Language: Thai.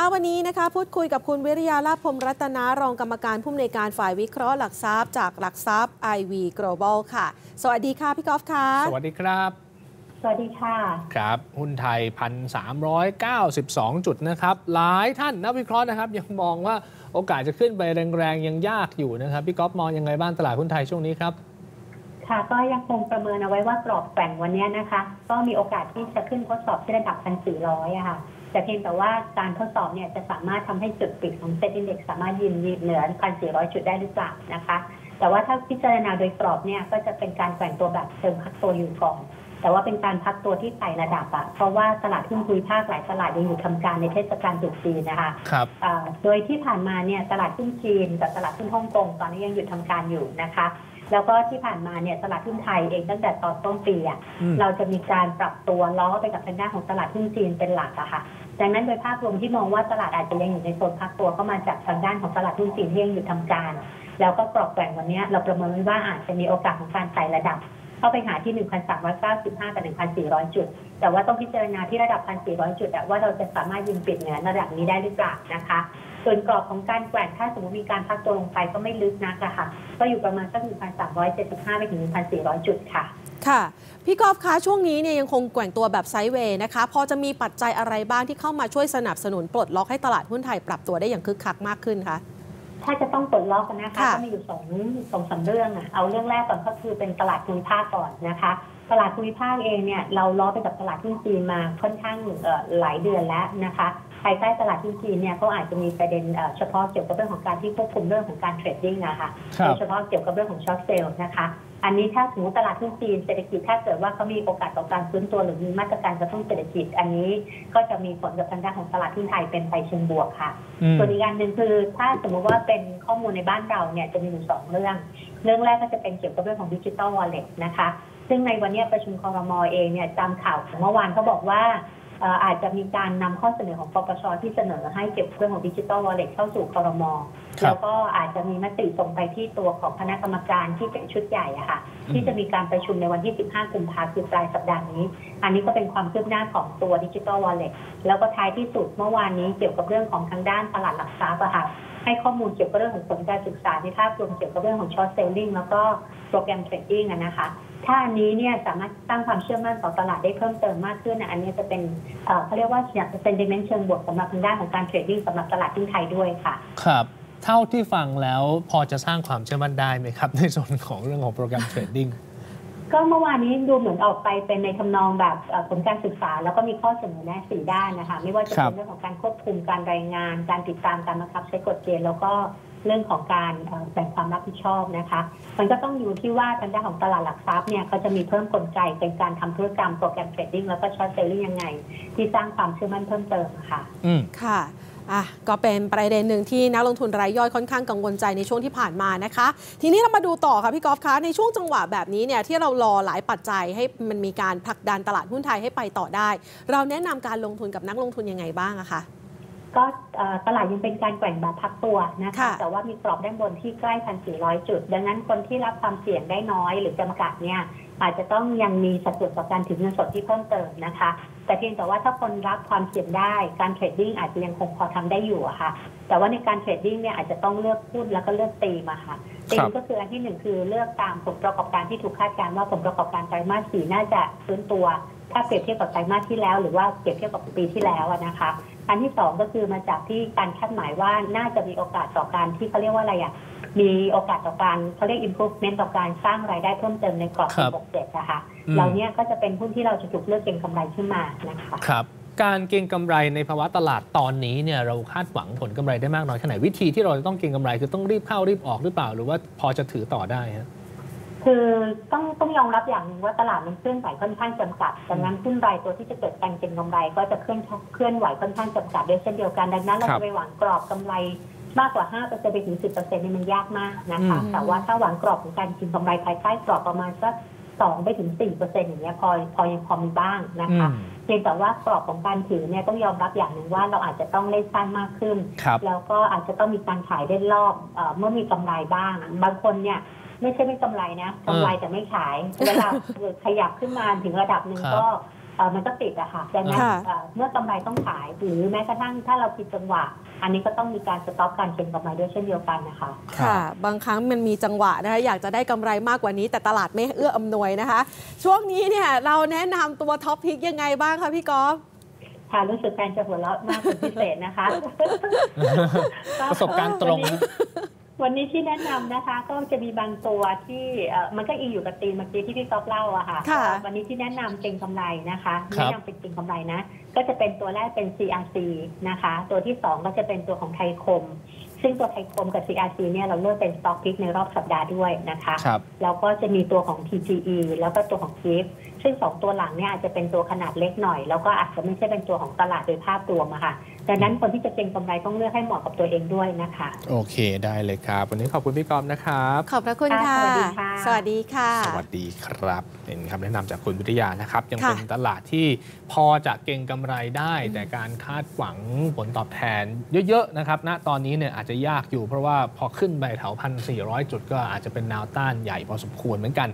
ช้าวันนี้นะคะพูดคุยกับคุณวิริยาลาภพรหมรัตนารองกรรมการผู้อำนวยการฝ่ายวิเคราะห์หลักทรัพย์จากหลักทรัพย์ IV Global ค่ะ สวัสดีค่ะพี่กอล์ฟค่ะ สวัสดีครับ สวัสดีค่ะ ครับ หุ้นไทย 1,392 จุดนะครับ หลายท่านนักวิเคราะห์นะครับ ยังมองว่าโอกาสจะขึ้นไปแรงๆ ยังยากอยู่นะครับ พี่ก๊อฟมองยังไงบ้างตลาดหุ้นไทยช่วงนี้ครับค่ะก็ยังคงประเมินเอาไว้ว่ากรอบแกว่งวันนี้นะคะ ก็มีโอกาสที่จะขึ้นทดสอบที่ระดับ1,400อะค่ะ แต่เพียงแต่ว่าการทดสอบเนี่ยจะสามารถทำให้จุดปิดของเซ็ตอินเด็กสามารถยืนเหนือ 1,400 จุดได้หรือเปล่านะคะ แต่ว่าถ้าพิจารณาโดยกรอบเนี่ยก็จะเป็นการแกว่งตัวแบบเชิงพักตัวอยู่ก่อน แต่ว่าเป็นการพักตัวที่ไต่ระดับอะเพราะว่าตลาดหุ้นภูมิภาคหลายตลาดยังอยู่ทำการในเทศกาลตรุษจีนนะคะครับอ่าโดยที่ผ่านมาเนี่ยตลาดหุ้นจีนกับตลาดหุ้นฮ่องกงตอนนี้ยังหยุดทำการอยู่นะคะแล้วก็ที่ผ่านมาเนี่ยตลาดหุ้นไทยเองตั้งแต่ตอนต้นปีอะอืมเราจะมีการปรับตัวล้อไปกับทางด้านของตลาดหุ้นจีนเป็นหลักอะค่ะ ดังนั้นโดยภาพรวมที่มองว่าตลาดอาจจะยังอยู่ในโซนพักตัวก็มาจากทางด้านของตลาดหุ้นจีนที่ยังอยู่ทำการ แล้วก็กรอบแกว่งวันนี้เราประเมินไว้ว่าอาจจะมีโอกาสของการไต่ระดับ เข้าไปหาที่ 1,395 กับ 1,400 จุด แต่ว่าต้องพิจารณาที่ระดับ 1,400 จุดว่าเราจะสามารถยืนปิดเหนือระดับนี้ได้หรือเปล่านะคะ ส่วนกรอบของการแกว่งถ้าสมมติมีการพักตัวลงไปก็ไม่ลึกนักอะค่ะ ก็อยู่ประมาณสัก 1,375 ไปถึง 1,400 จุดค่ะ ค่ะ พี่กอล์ฟคะช่วงนี้เนี่ยยังคงแกว่งตัวแบบไซด์เวย์นะคะ พอจะมีปัจจัยอะไรบ้างที่เข้ามาช่วยสนับสนุนปลดล็อกให้ตลาดหุ้นไทยปรับตัวได้อย่างคึกคักมากขึ้นคะ ถ้าจะต้องปลดล็อกกันนะคะค่ะก็มีอยู่สองสองสามเรื่องอะเอาเรื่องแรกก่อนก็คือเป็นตลาดภูมิภาคก่อนนะคะ ตลาดภูมิภาคเองเนี่ยเราล้อไปกับตลาดหุ้นจีนมาค่อนข้างเอ่อหลายเดือนแล้วนะคะภายใต้ตลาดหุ้นจีนเนี่ยก็อาจจะมีประเด็นเอ่อเฉพาะเกี่ยวกับเรื่องของการที่ควบคุมเรื่องของการ trading นะคะครับโดยเฉพาะเกี่ยวกับเรื่องของ short sell นะคะ อันนี้ถ้าสมมติตลาดหุ้นจีนเศรษฐกิจถ้าเกิดว่าเขามีโอกาสต่อการฟื้นตัวหรือมีมาตรการกระตุ้นเศรษฐกิจ อันนี้ก็จะมีผลกับทางด้านของตลาดหุ้นไทยเป็นไปเชิงบวกค่ะอืมส่วนอีกอันหนึ่งคือถ้าสมมติว่าเป็นข้อมูลในบ้านเราเนี่ยจะมีอยู่สองเรื่อง เรื่องแรกก็จะเป็นเกี่ยวกับเรื่องของดิจิ t a ลวอลเล็ตนะคะ ซึ่งในวันเนี้ยประชุมคอรมอเองเนี่ยตามข่าวของเมื่อวานเขาบอกว่าเอ่ออาจจะมีการนำข้อเสนอของป.ป.ช.ที่เสนอให้เกี่ยวกับเรื่องของดิจิ t a ลวอลเล็ตเข้าสู่คอรมอครับ แล้วก็อาจจะมีมติส่งไปที่ตัวของคณะกรรมการที่เป็นชุดใหญ่อะค่ะที่จะมีการประชุมในวันที่ 15 กุมภาพันธ์คือปลายสัปดาห์นี้ อันนี้ก็เป็นความคืบหน้าของตัวดิจิ t a ลวอลเล็ตแล้วก็ท้ายที่สุดเมื่อวานนี้เกี่ยวกับเรื่องของทางด้านตลาดหลักทรัพย์อะค่ะให้ข้อมูลเกี่ยวกับเรื่องของผลการศึกษาในภาพรวมเกี่ยวกับเรื่องของ short selling แล้วก็program trading นะคะถ้าอันนี้เนี่ยสามารถสร้างความเชื่อมั่นต่อตลาดได้เพิ่มเติมมากขึ้นนะอันนี้จะเป็นเอ่อเขาเรียกว่า sentiment เชิงบวกสำหรับทางด้านของการ trading สำหรับตลาดหุ้นไทยด้วยค่ะ ครับ เท่าที่ฟังแล้วพอจะสร้างความเชื่อมั่นได้ไหมครับ ในส่วนของเรื่องของ program tradingก็เมื่อวานนี้ดูเหมือนออกไปเป็นในทำนองแบบเอ่อผลการศึกษา แล้วก็มีข้อเสนอแนะสี่ด้านนะคะ ไม่ว่าจะครัเป็บนเรื่องของการควบคุมการรายงาน การติดตามการบังคับใช้กฎเกณฑ์แล้วก็เรื่องของการเอ่อแบ่งความรับผิดชอบนะคะ มันก็ต้องอยู่ที่ว่าทางด้านของตลาดหลักทรัพย์เนี่ยเขาจะมีเพิ่มกลไกเป็นการทำธุรกรรม program trading แล้วก็ short selling ยังไง ที่สร้างความเชื่อมั่นเพิ่มเติมอะค่ะ อืมค่ะ อะก็เป็นประเด็นหนึ่งที่นักลงทุนรายย่อยค่อนข้างกังวลใจในช่วงที่ผ่านมานะคะ ทีนี้เรามาดูต่อค่ะพี่กอล์ฟคะในช่วงจังหวะแบบนี้เนี่ยที่เรารอหลายปัจจัยให้มันมีการผลักดันตลาดหุ้นไทยให้ไปต่อได้ เราแนะนำการลงทุนกับนักลงทุนยังไงบ้างอะคะก็เอ่อตลาดยังเป็นการแกว่งแบบพักตัวนะคะค่ะแต่ว่ามีกรอบด้านบนที่ใกล้1,400จุด ดังนั้นคนที่รับความเสี่ยงได้น้อยหรือจำกัดเนี่ยอาจจะต้องยังมีสัดส่วนต่อการถือเงินสดที่เพิ่มเติมนะคะ แต่เพียงแต่ว่าถ้าคนรับความเสี่ยงได้ การ trading อาจจะยังคงพอทำได้อยู่อะค่ะ แต่ว่าในการ trading เนี่ยอาจจะต้องเลือกหุ้นแล้วก็เลือกตีมอะค่ะตีครัมบก็คืออันที่หนึ่งคือเลือกตามผลประกอบการที่ถูกคาดการณ์ว่าผลประกอบการไตรมาสสี่น่าจะฟื้นตัว ถ้าเปรียบเทียบกับไตรมาสที่แล้ว หรือว่าเปรียบเทียบกับปีที่แล้วอะนะคะ อันที่สองก็คือมาจากที่การคาดหมายว่าน่าจะมีโอกาสต่อการที่เขาเรียกว่าอะไรอะมีโอกาสต่อการเขาเรียก improvement ต่อการสร้างรายได้เพิ่มเติมในกรอบครับปี67นะคะอืมเราเนี้ยก็จะเป็นหุ้นที่เราจะถูกเลือกเก็งกำไรขึ้นมานะคะครับการเก็งกำไรในภาวะตลาดตอนนี้เนี่ยเราคาดหวังผลกำไรได้มากน้อยแค่ไหนวิธีที่เราจะต้องเก็งกำไรคือต้องรีบเข้ารีบออกหรือเปล่า หรือว่าพอจะถือต่อได้ฮะ คือต้องต้องยอมรับอย่างหนึงว่าตลาดมันเคลื่อนไหวค่อนข้างจำกัดดังนั้นหุ้นรายตัวที่จะเกิดการเก็งกำไรก็จะเคลื่อนเคลื่อนไหวค่อนข้างจำกัดด้วยเช่นเดียวกันดังนั้นเราครับจะไปหวังกรอบกำไรมากกว่า5%ไปถึง 10%นี่มันยากมากนะคะอืมแต่ว่าถ้าหวังกรอบของการเก็งกำไรภายใต้กรอบประมาณสัก2ไปถึง4%อย่างเงี้ยพอพอยังพอมีบ้างนะอืคะมเพียงแต่ว่ากรอบของการถือเนี่ยต้องยอมรับอย่างหนึ่งว่าเราอาจจะต้องเล่นสั้นมากขึ้นครับแล้วก็อาจจะต้องมีการขายเล่นรอบเออเมื่อมีกำไรบ้าง บางคนเนี่ย ไม่ใช่ไม่กำไรนะกำไรแต่ไม่ขายเวลาขยับขึ้นมาถึงระดับหนึ่งครับก็เอ่อมันก็ติดอะค่ะดังนั้นค่ะเอ่อเมื่อกำไรต้องขายหรือแม้กระทั่งถ้าเราผิดจังหวะ อันนี้ก็ต้องมีการสต็อปการเก็งกำไรด้วยเช่นเดียวกันนะคะค่ะ บางครั้งมันมีจังหวะนะคะอยากจะได้กำไรมากกว่านี้ แต่ตลาดไม่เอื้ออำนวยนะคะ ช่วงนี้เนี่ยเราแนะนำตัวท็อปพิกยังไงบ้างคะพี่กอล์ฟค่ะรู้สึกแฟนจะหัวเราะมากเป็นพิเศษนะคะ ประสบการณ์ตรง วันนี้วันนี้ที่แนะนำนะคะ ก็จะมีบางตัวที่เอ่อมันก็อิงอยู่กับตีมเมื่อกี้ที่พี่ก๊อฟเล่าอะค่ะค่ะวันนี้ที่แนะนำเก็งกำไรนะคะครัแนะบนำเป็นเก็งกำไรนะ ก็จะเป็นตัวแรกเป็น CRC นะคะ ตัวที่สองก็จะเป็นตัวของไทยคม ซึ่งตัวไทยคมกับ CRC เนี่ยเราเลือกเป็นสต็อกพิกในรอบสัปดาห์ด้วยนะคะ ครับ แล้วก็จะมีตัวของ TGE แล้วก็ตัวของ GIF ซึ่งสองตัวหลังเนี่ยอาจจะเป็นตัวขนาดเล็กหน่อย แล้วก็อาจจะไม่ใช่เป็นตัวของตลาดโดยภาพรวมอะค่ะดังนั้นคนที่จะเก็งกำไรต้องเลือกให้เหมาะกับตัวเองด้วยนะคะ โอเคได้เลยครับ วันนี้ขอบคุณพี่กอฟนะครับ ขอบพระคุณค่ะค่ะ สวัสดีค่ะ สวัสดีค่ะ สวัสดีครับเป็นคำแนะนำจากคุณวิทยานะครับ ยังค่ะเป็นตลาดที่พอจะเก็งกำไรได้ แต่การคาดหวังผลตอบแทนเยอะๆนะครับณตอนนี้เนี่ยอาจจะยากอยู่เพราะว่าพอขึ้นไปแถวพันสี่จุดก็อาจจะเป็นแนวต้านใหญ่พอสมควรเหมือนกัน